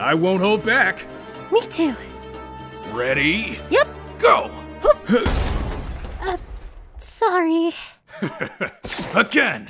I won't hold back. Me too. Ready? Yep. Go! Uh, sorry. Again!